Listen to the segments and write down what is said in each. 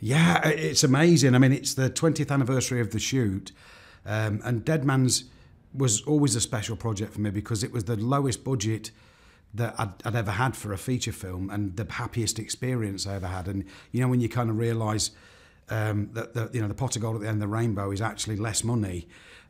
Yeah, it's amazing. I mean, it's the 20th anniversary of the shoot, um, and Dead Man's was always a special project for me because it was the lowest budget that I'd, I'd, ever had for a feature film and the happiest experience I ever had. And you know, when you kind of realise um, that the, you know the pot of gold at the end of the rainbow is actually less money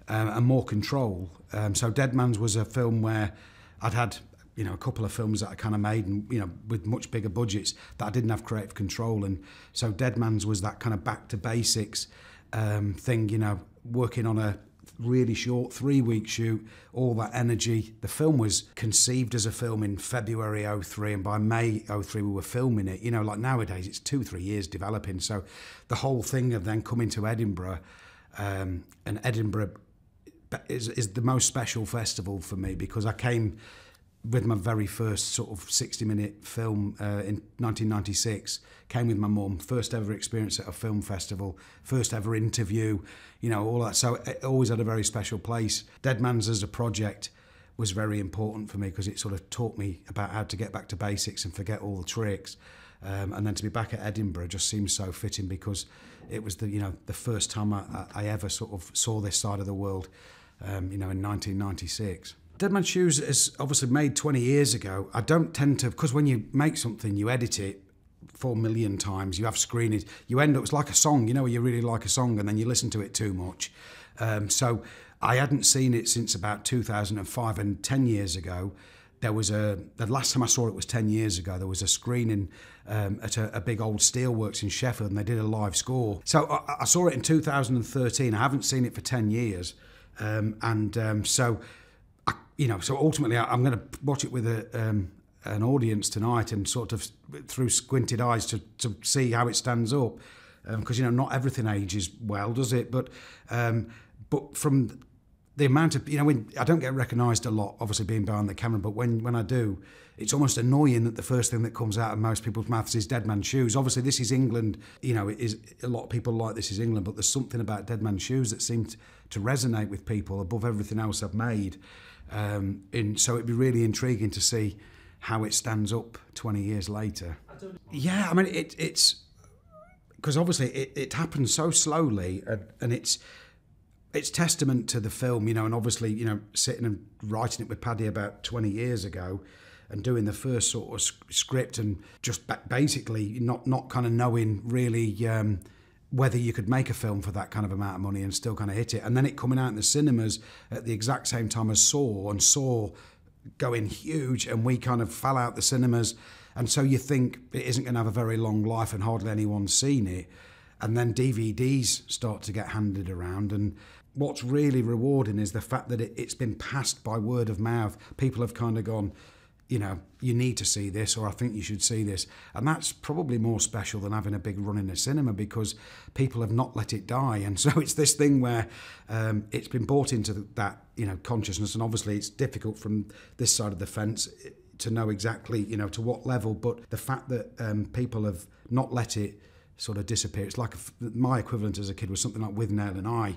um, and more control. Um, so Dead Man's was a film where I'd had you know, a couple of films that I kind of made, and you know, with much bigger budgets that I didn't have creative control. And so Dead Man's was that kind of back to basics um, thing, you know, working on a really short three week shoot, all that energy. The film was conceived as a film in February 03, and by May 03, we were filming it. You know, like nowadays, it's two, three years developing. So the whole thing of then coming to Edinburgh um, and Edinburgh is, is the most special festival for me because I came with my very first sort of 60 minute film uh, in 1996 came with my mum first ever experience at a film festival first ever interview you know all that so it always had a very special place dead man's as a project was very important for me because it sort of taught me about how to get back to basics and forget all the tricks um, and then to be back at Edinburgh just seems so fitting because it was the you know the first time I, I ever sort of saw this side of the world um, you know in 1996 Deadman Shoes is obviously made 20 years ago. I don't tend to, because when you make something, you edit it four million times, you have screenings, you end up, it's like a song, you know, you really like a song and then you listen to it too much. Um, so I hadn't seen it since about 2005 and 10 years ago. There was a, the last time I saw it was 10 years ago, there was a screening um, at a, a, big old steelworks in Sheffield and they did a live score. So I, I saw it in 2013. I haven't seen it for 10 years. Um, and um, so you know, so ultimately I, am going to watch it with a, um, an audience tonight and sort of through squinted eyes to, to see how it stands up. Because, um, you know, not everything ages well, does it? But, um, but from the amount of, you know, when, I don't get recognised a lot, obviously being behind the camera, but when, when I do, it's almost annoying that the first thing that comes out of most people's mouths is Dead Man Shoes. Obviously, this is England, you know, it is, a lot of people like this is England, but there's something about Dead Man Shoes that seemed to resonate with people above everything else I've made. Um, and so it'd be really intriguing to see how it stands up 20 years later. Yeah, I mean, it, it's because obviously it, it happens so slowly and, and it's it's testament to the film, you know, and obviously, you know, sitting and writing it with Paddy about 20 years ago and doing the first sort of script and just basically not, not kind of knowing really. Um, whether you could make a film for that kind of amount of money and still kind of hit it. And then it coming out in the cinemas at the exact same time as Saw and Saw going huge, and we kind of fell out the cinemas. And so you think it isn't going to have a very long life and hardly anyone's seen it. And then DVDs start to get handed around. And what's really rewarding is the fact that it, it's been passed by word of mouth. People have kind of gone, you know, you need to see this, or I think you should see this. And that's probably more special than having a big run in a cinema because people have not let it die. And so it's this thing where um, it's been brought into that, you know, consciousness. And obviously, it's difficult from this side of the fence eh, to know exactly, you know, to what level. But the fact that um, people have not let it sort of disappear. It's like my equivalent as a kid was something like With Nell and I,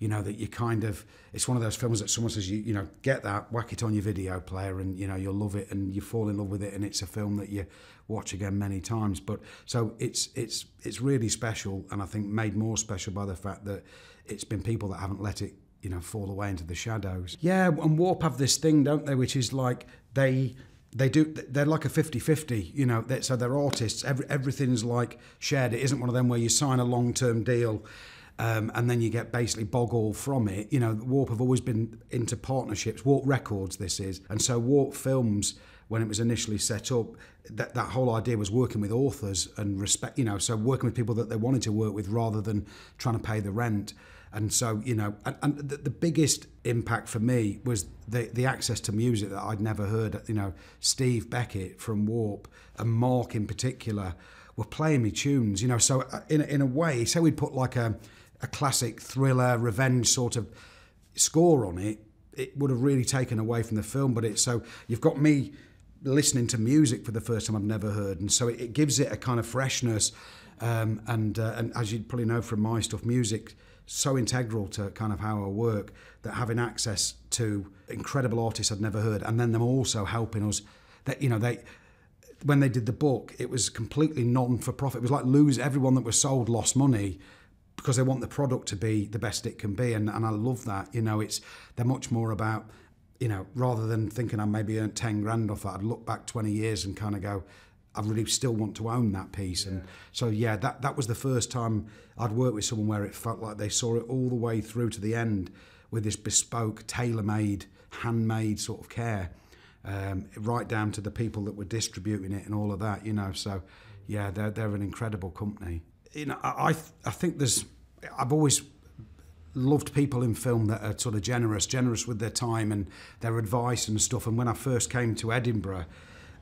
you know, that you kind of, it's one of those films that someone says, you, you know, get that, whack it on your video player and, you know, you'll love it and you fall in love with it and it's a film that you watch again many times. But so it's, it's, it's really special and I think made more special by the fact that it's been people that haven't let it, you know, fall away into the shadows. Yeah, and Warp have this thing, don't they, which is like they they do they're like a 50-50 you know they, so they're artists Every, everything's like shared it isn't one of them where you sign a long-term deal um, and then you get basically bog all from it you know warp have always been into partnerships warp records this is and so warp films when it was initially set up that that whole idea was working with authors and respect you know so working with people that they wanted to work with rather than trying to pay the rent And so, you know, and, and the, the, biggest impact for me was the, the access to music that I'd never heard. You know, Steve Beckett from Warp and Mark in particular were playing me tunes, you know. So, uh, in, in a way, say we'd put like a, a classic thriller, revenge sort of score on it, it would have really taken away from the film. But it's so you've got me listening to music for the first time I've never heard, and so it, it gives it a kind of freshness. Um, and uh, and as you'd probably know from my stuff, music so integral to kind of how I work that having access to incredible artists I'd never heard, and then them also helping us. That you know they when they did the book, it was completely non for profit. It was like lose everyone that was sold lost money because they want the product to be the best it can be, and, and I love that. You know, it's they're much more about you know rather than thinking I maybe earned 10 grand off that, I'd look back 20 years and kind of go I really still want to own that piece. Yeah. And so, yeah, that, that was the first time I'd worked with someone where it felt like they saw it all the way through to the end with this bespoke, tailor-made, handmade sort of care, um, right down to the people that were distributing it and all of that, you know. So, yeah, they're, they're an incredible company. You know, I, I, th I think there's, I've always loved people in film that are sort of generous, generous with their time and their advice and stuff. And when I first came to Edinburgh,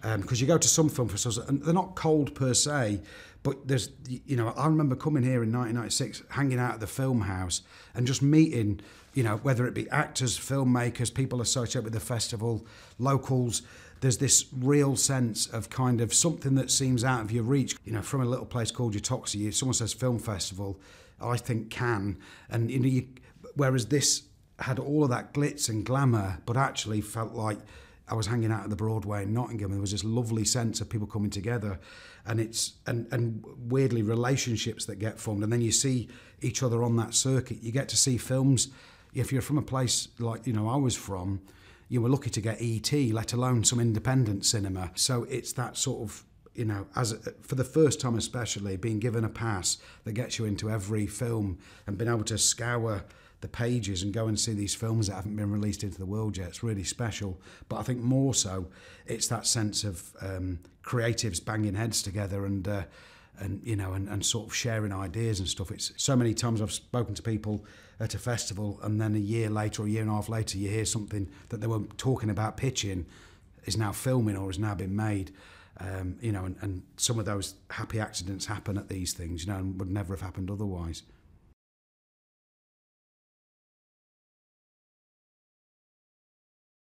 because um, you go to some film festivals and they're not cold per se, but there's you know I remember coming here in 1996, hanging out at the film house and just meeting you know whether it be actors, filmmakers, people associated with the festival, locals. There's this real sense of kind of something that seems out of your reach. You know, from a little place called If someone says film festival, I think can, and you know, you, whereas this had all of that glitz and glamour, but actually felt like I was hanging out at the Broadway in Nottingham, and there was this lovely sense of people coming together, and it's and and weirdly relationships that get formed, and then you see each other on that circuit. You get to see films. If you're from a place like you know I was from, you were lucky to get ET, let alone some independent cinema. So it's that sort of you know, as for the first time especially, being given a pass that gets you into every film and being able to scour the pages and go and see these films that haven't been released into the world yet. It's really special. But I think more so, it's that sense of um, creatives banging heads together and. Uh, and you know and, and sort of sharing ideas and stuff it's so many times i've spoken to people at a festival and then a year later or a year and a half later you hear something that they were talking about pitching is now filming or has now been made um, you know and, and some of those happy accidents happen at these things you know and would never have happened otherwise